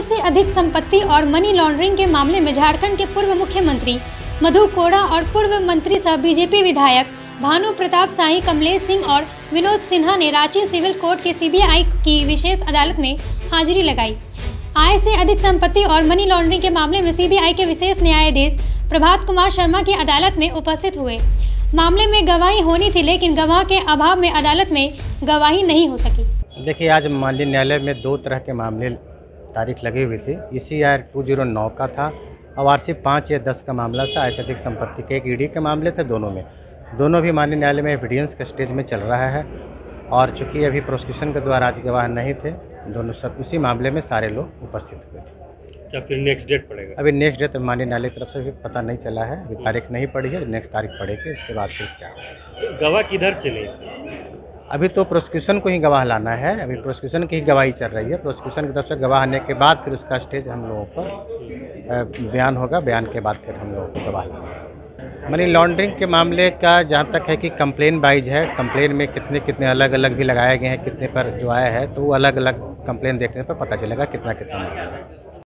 आय से अधिक संपत्ति और मनी लॉन्ड्रिंग के मामले में झारखंड के पूर्व मुख्यमंत्री, मधु कोड़ा और पूर्व मंत्री सह बीजेपी विधायक भानु प्रताप शाही कमलेश सिंह और विनोद सिन्हा ने रांची सिविल कोर्ट के सीबीआई की विशेष अदालत में हाजिरी लगाई। आय से अधिक संपत्ति और मनी लॉन्ड्रिंग के मामले में सीबीआई के विशेष न्यायाधीश प्रभात कुमार शर्मा की अदालत में उपस्थित हुए। मामले में गवाही होनी थी, लेकिन गवाह के अभाव में अदालत में गवाही नहीं हो सकी। देखिए, आज माननीय न्यायालय में दो तरह के मामले तारीख लगी हुई थी। E C R two zero नौ का था। और वार्षिक पाँच या दस का मामला था ऐसे अधिक संपत्ति के एक ईडी के मामले थे दोनों में। दोनों भी माननीय न्यायालय में एविडेंस के स्टेज में चल रहा है और चूँकि अभी प्रोसिक्यूशन के द्वारा आज गवाह नहीं थे दोनों सब उसी मामले में सारे लोग उपस्थित हुए थे। क्या फिर नेक्स्ट डेट पड़ेगा? अभी नेक्स्ट डेट माननीय न्यायालय तरफ़ से भी पता नहीं चला है। अभी तारीख नहीं पड़ी है नेक्स्ट तारीख पड़ेगी उसके बाद फिर क्या होगा। गवाह किधर से नहीं? अभी तो प्रोसिक्यूशन को ही गवाह लाना है। अभी प्रोसिक्यूशन की ही गवाही चल रही है। प्रोसिक्यूशन की तरफ़ से गवाह आने के बाद फिर उसका स्टेज हम लोगों पर बयान होगा। बयान के बाद फिर हम लोगों को गवाह मनी लॉन्ड्रिंग के मामले का जहाँ तक है कि कंप्लेन वाइज है कंप्लेन में कितने कितने अलग अलग भी लगाए गए हैं, कितने पर जो आया है तो वो अलग अलग कंप्लेन देखने पर पता चलेगा कितना कितना